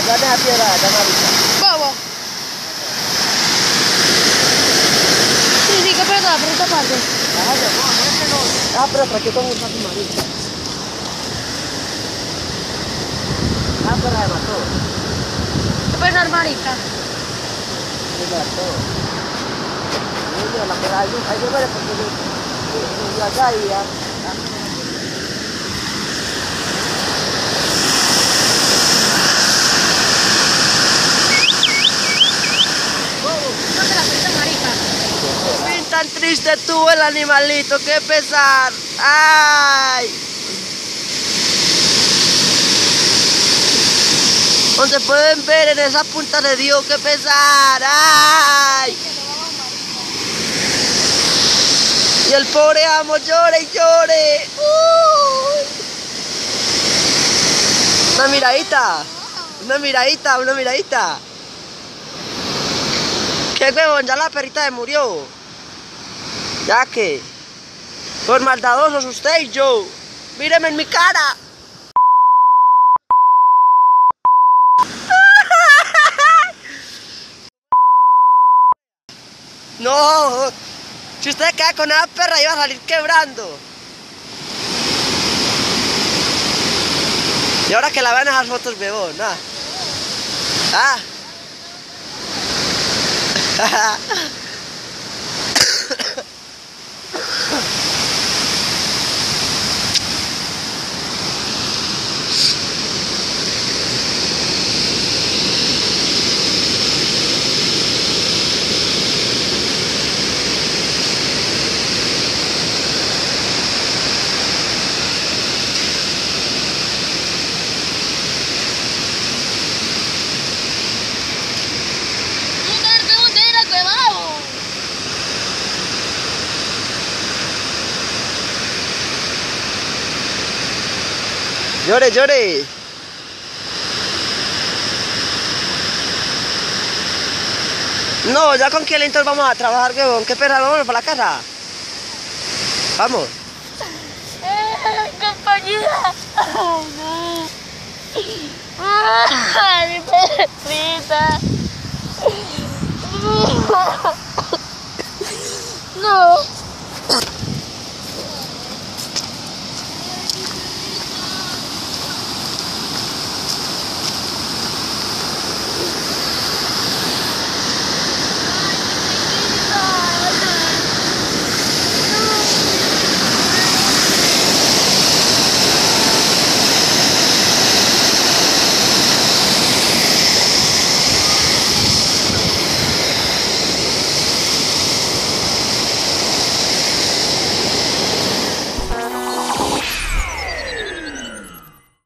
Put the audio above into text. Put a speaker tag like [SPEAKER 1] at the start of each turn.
[SPEAKER 1] ya marica.
[SPEAKER 2] Vamos. Sí, sí, que perdón, por esta parte.
[SPEAKER 1] Este. Ah, pero para qué con un saco marica. Ah, pero la mató.
[SPEAKER 2] ¿Qué pasa, marica?
[SPEAKER 1] Me mató. La pegada, ahí yo veré porque yo.
[SPEAKER 2] ¿Dónde la pista, marica?
[SPEAKER 1] Fin tan triste tuvo el animalito, qué pesar. Ay. Donde pueden ver en esa punta de Dios, qué pesar. Ay. Y el pobre amo llore y llore. Una miradita. Una miradita, una miradita. ¿Qué huevón? Ya la perrita se murió. Ya que. Por maldadosos usted y yo. Míreme en mi cara. No. Si usted queda con esa perra iba a salir quebrando. Y ahora que la vean esas fotos, bebón. Ah. Ah.
[SPEAKER 2] ¿Dónde dónde era que vamos?
[SPEAKER 1] Llore, llore. No, ya con quién entonces vamos a trabajar, huevón. ¿Qué perra? Vámonos para la casa. Vamos.
[SPEAKER 2] ¡Eh, compañera! ¡Ay, no! ¡Ay, mi perrita! ¡No!